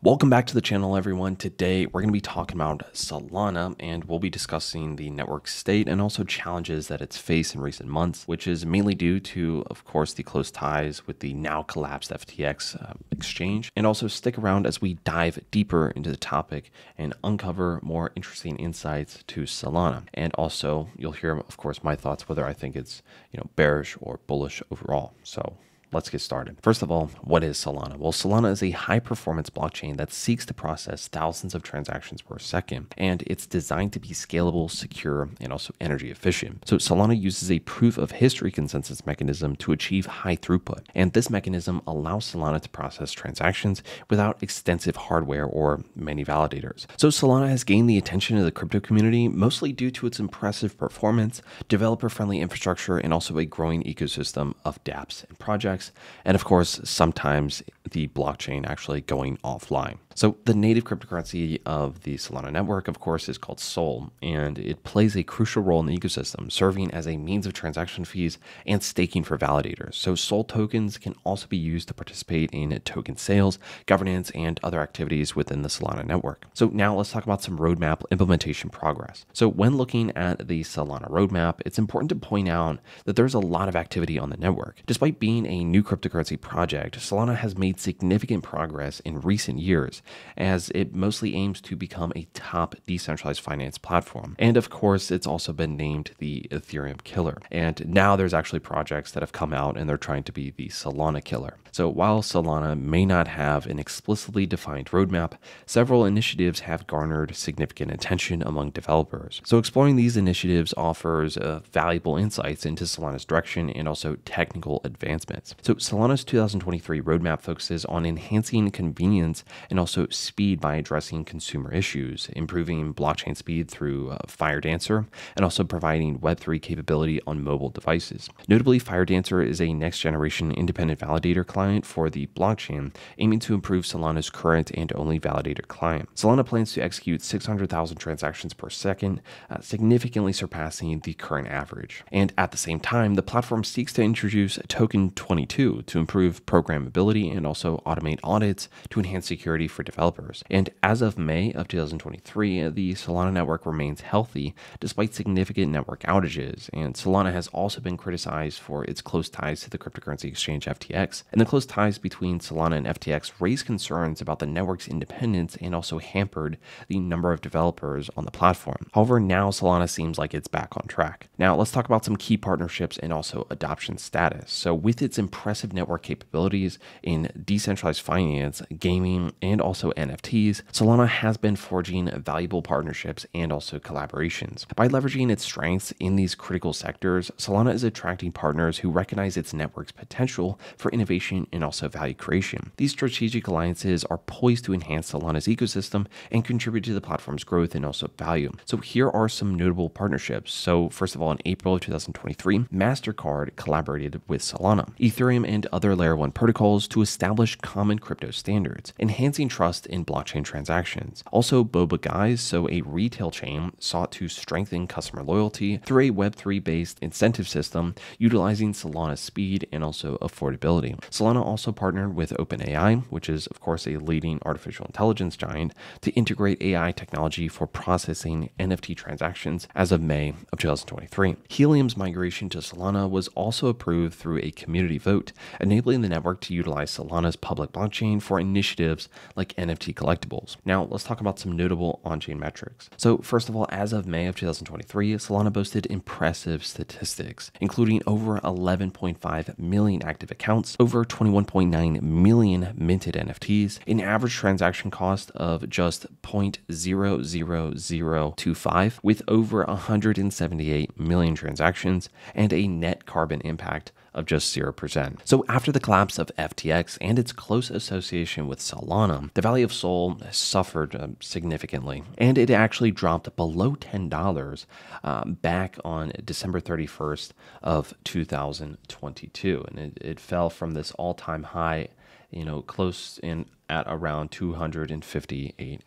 Welcome back to the channel, everyone. Today, we're going to be talking about Solana and we'll be discussing the network state and also challenges that it's faced in recent months, which is mainly due to, of course, the close ties with the now collapsed FTX uh, exchange. And also stick around as we dive deeper into the topic and uncover more interesting insights to Solana. And also, you'll hear, of course, my thoughts whether I think it's, you know, bearish or bullish overall. So Let's get started. First of all, what is Solana? Well, Solana is a high performance blockchain that seeks to process thousands of transactions per second, and it's designed to be scalable, secure, and also energy efficient. So, Solana uses a proof of history consensus mechanism to achieve high throughput, and this mechanism allows Solana to process transactions without extensive hardware or many validators. So, Solana has gained the attention of the crypto community mostly due to its impressive performance, developer friendly infrastructure, and also a growing ecosystem of dApps and projects and of course, sometimes the blockchain actually going offline. So, the native cryptocurrency of the Solana network, of course, is called SOL, and it plays a crucial role in the ecosystem, serving as a means of transaction fees and staking for validators. So, SOL tokens can also be used to participate in token sales, governance, and other activities within the Solana network. So, now let's talk about some roadmap implementation progress. So, when looking at the Solana roadmap, it's important to point out that there's a lot of activity on the network. Despite being a new cryptocurrency project, Solana has made significant progress in recent years as it mostly aims to become a top decentralized finance platform. And of course, it's also been named the Ethereum killer. And now there's actually projects that have come out and they're trying to be the Solana killer. So while Solana may not have an explicitly defined roadmap, several initiatives have garnered significant attention among developers. So exploring these initiatives offers uh, valuable insights into Solana's direction and also technical advancements. So Solana's 2023 roadmap focuses on enhancing convenience and also speed by addressing consumer issues, improving blockchain speed through uh, FireDancer, and also providing Web3 capability on mobile devices. Notably, FireDancer is a next generation independent validator client for the blockchain, aiming to improve Solana's current and only validator client. Solana plans to execute 600,000 transactions per second, uh, significantly surpassing the current average. And at the same time, the platform seeks to introduce Token 22 to improve programmability and also automate audits to enhance security for developers. And as of May of 2023, the Solana network remains healthy despite significant network outages. And Solana has also been criticized for its close ties to the cryptocurrency exchange FTX. And the close ties between Solana and FTX raised concerns about the network's independence and also hampered the number of developers on the platform. However, now Solana seems like it's back on track. Now, let's talk about some key partnerships and also adoption status. So, with its impressive network capabilities in decentralized finance, gaming, and NFTs, Solana has been forging valuable partnerships and also collaborations. By leveraging its strengths in these critical sectors, Solana is attracting partners who recognize its network's potential for innovation and also value creation. These strategic alliances are poised to enhance Solana's ecosystem and contribute to the platform's growth and also value. So here are some notable partnerships. So first of all, in April of 2023, MasterCard collaborated with Solana, Ethereum, and other layer 1 protocols to establish common crypto standards, enhancing trust in blockchain transactions. Also, Boba Guys, so a retail chain, sought to strengthen customer loyalty through a Web3 based incentive system utilizing Solana's speed and also affordability. Solana also partnered with OpenAI, which is, of course, a leading artificial intelligence giant, to integrate AI technology for processing NFT transactions as of May of 2023. Helium's migration to Solana was also approved through a community vote, enabling the network to utilize Solana's public blockchain for initiatives like NFT collectibles. Now, let's talk about some notable on chain metrics. So, first of all, as of May of 2023, Solana boasted impressive statistics, including over 11.5 million active accounts, over 21.9 million minted NFTs, an average transaction cost of just 0.00025, with over 178 million transactions, and a net carbon impact of just 0%. So, after the collapse of FTX and its close association with Solana, the value of Sol suffered uh, significantly, and it actually dropped below $10 uh, back on December 31st of 2022, and it, it fell from this all-time high, you know, close in at around $258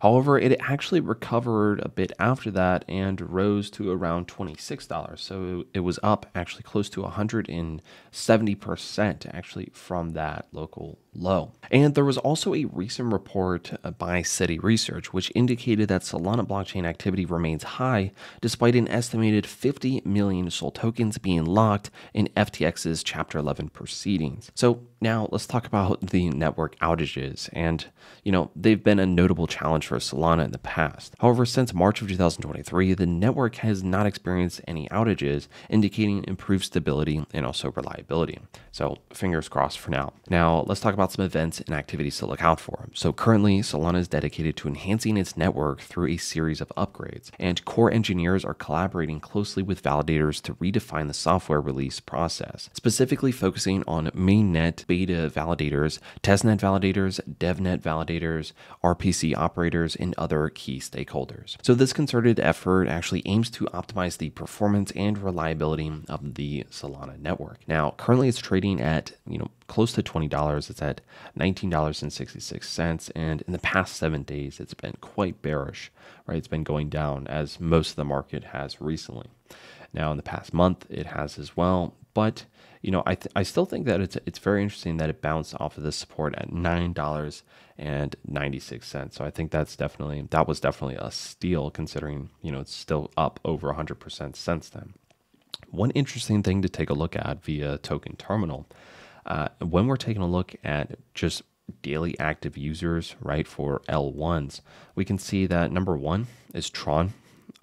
However, it actually recovered a bit after that and rose to around $26. So it was up actually close to 170% actually from that local low. And there was also a recent report by Citi Research which indicated that Solana blockchain activity remains high despite an estimated 50 million SOL tokens being locked in FTX's Chapter 11 proceedings. So now let's talk about the network outages. And, you know, they've been a notable challenge for Solana in the past. However, since March of 2023, the network has not experienced any outages, indicating improved stability and also reliability. So fingers crossed for now. Now let's talk about some events and activities to look out for. So currently, Solana is dedicated to enhancing its network through a series of upgrades, and core engineers are collaborating closely with validators to redefine the software release process, specifically focusing on mainnet beta validators, testnet validators, devnet validators, RPC operators, and other key stakeholders. So, this concerted effort actually aims to optimize the performance and reliability of the Solana network. Now, currently it's trading at, you know, close to $20. It's at $19.66. And in the past seven days, it's been quite bearish, right? It's been going down as most of the market has recently. Now, in the past month, it has as well. But you know, I, th- I still think that it's it's very interesting that it bounced off of this support at nine dollars and ninety six cents. So I think that's definitely that was definitely a steal considering you know it's still up over hundred percent since then. One interesting thing to take a look at via Token Terminal, uh, when we're taking a look at just daily active users, right, for L1s, we can see that number one is Tron.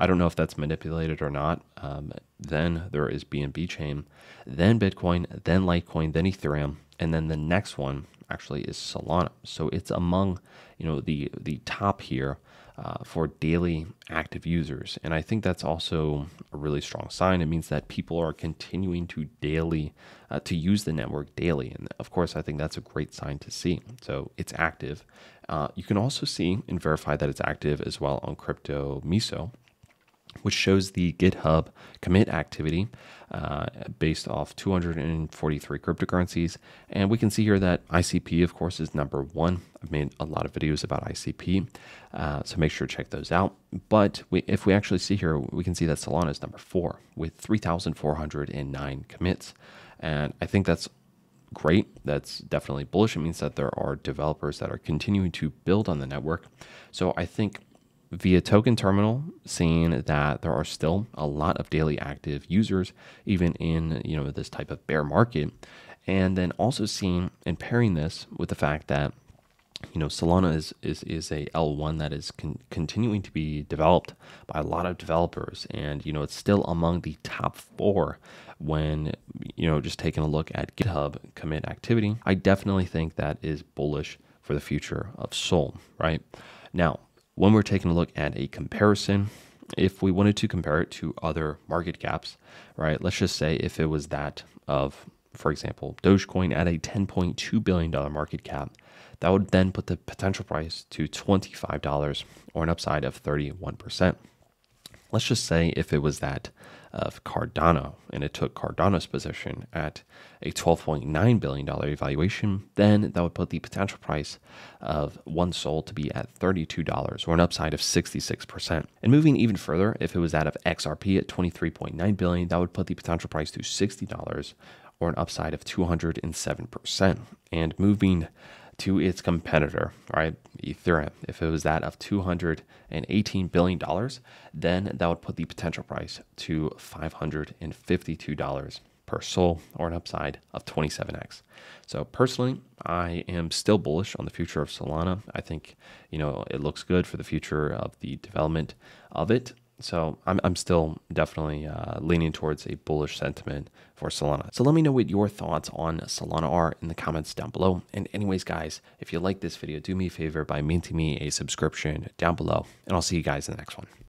I don't know if that's manipulated or not. Um, then there is BNB chain, then Bitcoin, then Litecoin, then Ethereum, and then the next one actually is Solana. So it's among you know the the top here uh, for daily active users, and I think that's also a really strong sign. It means that people are continuing to daily uh, to use the network daily, and of course, I think that's a great sign to see. So it's active. Uh, you can also see and verify that it's active as well on Crypto Miso which shows the GitHub commit activity uh, based off 243 cryptocurrencies. And we can see here that ICP, of course, is number one. I've made a lot of videos about ICP, uh, so make sure to check those out. But we, if we actually see here, we can see that Solana is number four with 3,409 commits. And I think that's great. That's definitely bullish. It means that there are developers that are continuing to build on the network. So I think via token terminal seeing that there are still a lot of daily active users even in you know this type of bear market. And then also seeing and pairing this with the fact that you know solana is is, is a l1 that is con- continuing to be developed by a lot of developers. And you know it's still among the top four when you know just taking a look at github commit activity. I definitely think that is bullish for the future of sol right? Now when we're taking a look at a comparison, if we wanted to compare it to other market caps, right, let's just say if it was that of, for example, Dogecoin at a $10.2 billion market cap, that would then put the potential price to $25 or an upside of 31%. Let's just say if it was that of Cardano and it took Cardano's position at a $12.9 billion evaluation, then that would put the potential price of one SOL to be at $32 or an upside of 66%. And moving even further, if it was that of XRP at 23.9 billion, that would put the potential price to $60 or an upside of 207%. And moving to its competitor, right? Ethereum. If it was that of $218 billion, then that would put the potential price to $552 per SOL or an upside of 27x. So personally, I am still bullish on the future of Solana. I think, you know, it looks good for the future of the development of it. So I'm, I'm still definitely uh, leaning towards a bullish sentiment for Solana. So let me know what your thoughts on Solana are in the comments down below. And anyways, guys, if you like this video, do me a favor by minting me a subscription down below, and I'll see you guys in the next one.